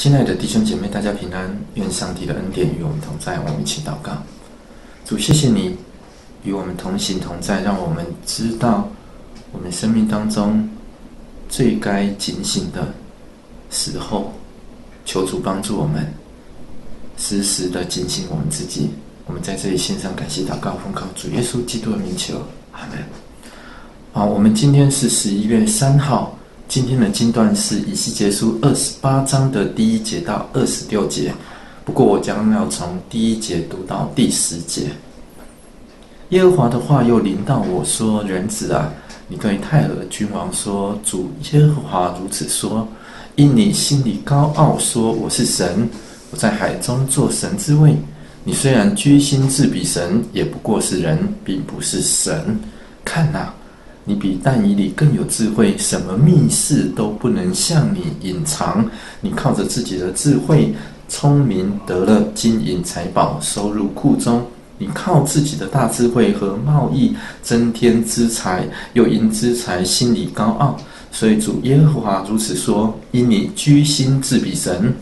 亲爱的弟兄姐妹，大家平安，愿上帝的恩典与我们同在。我们一起祷告，主，谢谢你与我们同行同在，让我们知道我们生命当中最该警醒的时候，求主帮助我们时时的警醒我们自己。我们在这里献上感谢祷告，奉靠主耶稣基督的名求，阿门。好，我们今天是十一月三号。今天的经段是以西结书二十八章的第一节到二十六节，不过我将要从第一节读到第十节。耶和华的话又临到我说：“人子啊，你对泰尔君王说，主耶和华如此说：因你心里高傲，说我是神，我在海中做神之位。你虽然居心自比神，也不过是人，并不是神。看哪。”你比但以里更有智慧，什么密事都不能向你隐藏。你靠着自己的智慧、聪明得了金银财宝，收入库中。你靠自己的大智慧和贸易增添资财，又因资财心里高傲。所以主耶和华如此说：因你居心自比神。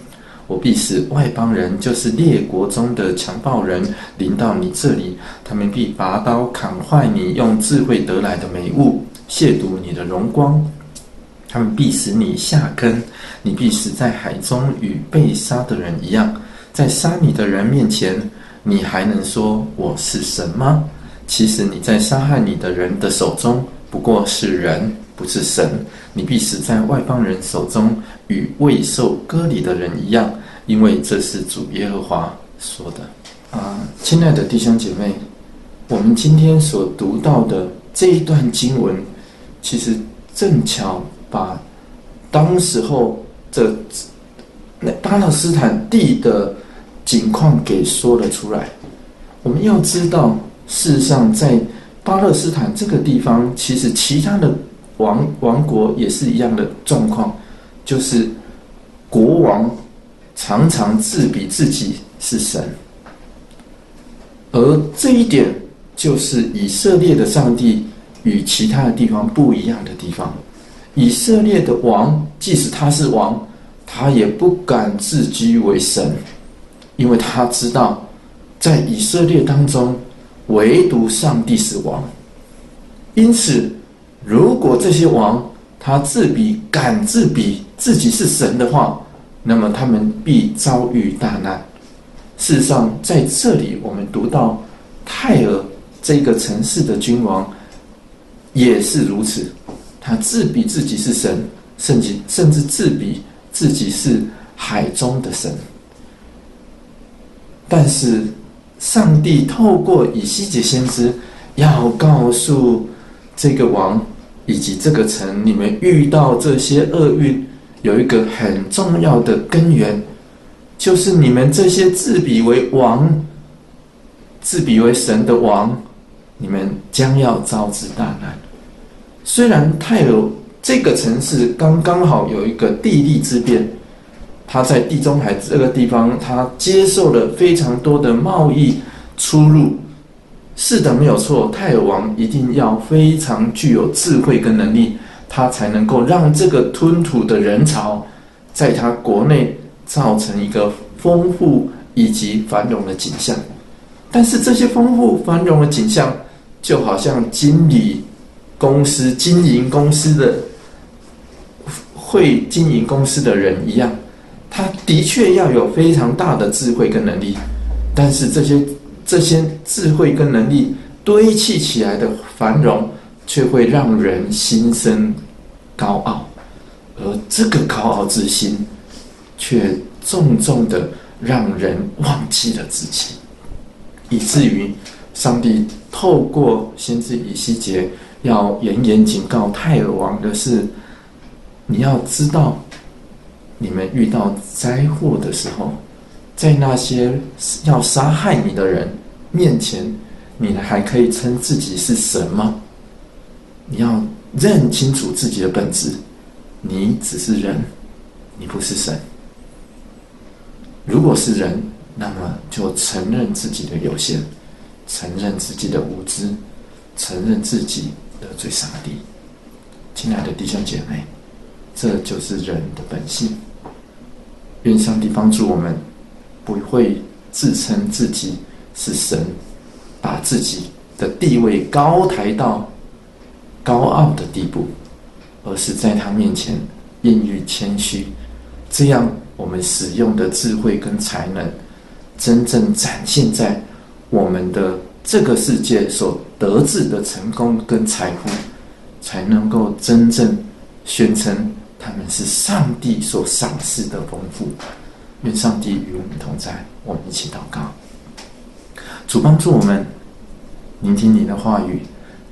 我必使外邦人，就是列国中的强暴人，临到你这里，他们必拔刀砍坏你用智慧得来的美物，亵渎你的荣光。他们必使你下坑，你必死在海中，与被杀的人一样。在杀你的人面前，你还能说我是神吗？其实你在杀害你的人的手中，不过是人。不是神，你必死在外邦人手中，与未受割礼的人一样，因为这是主耶和华说的。啊，亲爱的弟兄姐妹，我们今天所读到的这一段经文，其实正巧把当时候这那巴勒斯坦地的景况给说了出来。我们要知道，事实上在巴勒斯坦这个地方，其实其他的。王王国也是一样的状况，就是国王常常自比自己是神，而这一点就是以色列的上帝与其他的地方不一样的地方。以色列的王，即使他是王，他也不敢自居为神，因为他知道在以色列当中，唯独上帝是王，因此。如果这些王他自比敢自比自己是神的话，那么他们必遭遇大难。事实上，在这里我们读到泰尔这个城市的君王也是如此，他自比自己是神，甚至甚至自比自己是海中的神。但是，上帝透过以西结先知要告诉这个王。以及这个城，你们遇到这些厄运，有一个很重要的根源，就是你们这些自比为王、自比为神的王，你们将要遭致大难。虽然泰尔这个城市刚刚好有一个地利之便，它在地中海这个地方，它接受了非常多的贸易出入。是的，没有错。泰王一定要非常具有智慧跟能力，他才能够让这个吞吐的人潮，在他国内造成一个丰富以及繁荣的景象。但是这些丰富繁荣的景象，就好像经理公司经营公司的会经营公司的人一样，他的确要有非常大的智慧跟能力，但是这些。这些智慧跟能力堆砌起来的繁荣，却会让人心生高傲，而这个高傲之心，却重重的让人忘记了自己，以至于上帝透过先知以西结，要严严警告泰尔王的是：你要知道，你们遇到灾祸的时候。在那些要杀害你的人面前，你还可以称自己是神吗？你要认清楚自己的本质，你只是人，你不是神。如果是人，那么就承认自己的有限，承认自己的无知，承认自己得罪上帝。亲爱的弟兄姐妹，这就是人的本性。愿上帝帮助我们，不会自称自己是神，把自己的地位高抬到高傲的地步，而是在他面前愿意谦虚。这样，我们使用的智慧跟才能，真正展现在我们的这个世界所得至的成功跟财富，才能够真正宣称他们是上帝所赏赐的丰富。愿上帝与我们同在，我们一起祷告。主帮助我们聆听你的话语，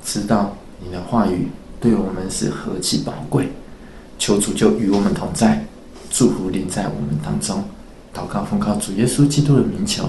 知道你的话语对我们是何其宝贵。求主就与我们同在。祝福临在我们当中，祷告奉靠主耶稣基督的名求。